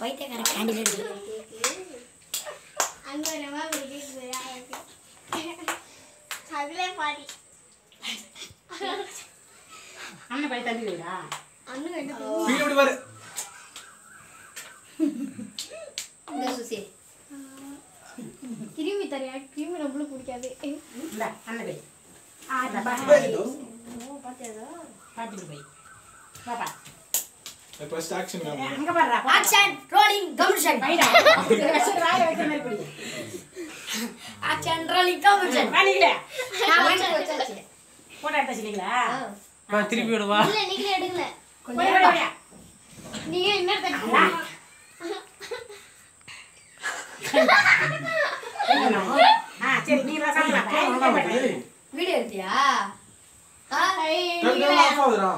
பைத்தியக்கார கேண்டிடேட் அண்ணன் போய் தள்ளி வைடா. இப்படி இப்படி பாரு இந்த சுசி. கிருமி தரையா? கிருமி நம்மளுக்கு பிடிக்காது. இந்தா, அண்ணன். ஆ, பாரு. பாத்துட்டு போய். பாப்பா. ஃபர்ஸ்ட் ஆக்ஷன் அங்க பாப்பா. Action rolling commission. இதை வச்சுட்டு வாயில வைக்கிற மாதிரி பிடி. ஆக்ஷன் ரோலிங் கமிஷன் வா, நீங்களே. வச்சாச்சு. போட்டோ எடுத்து வச்சுட்டீங்களா? வா திருப்பி விடு வா இல்ல நீங்களே போய், போய். நீங்க என்ன அண்ணா. ஆ, சரி சாப்பிடலாம். ஏய் வீடியோ எடுத்தியா? ஆ ஆகுதுடா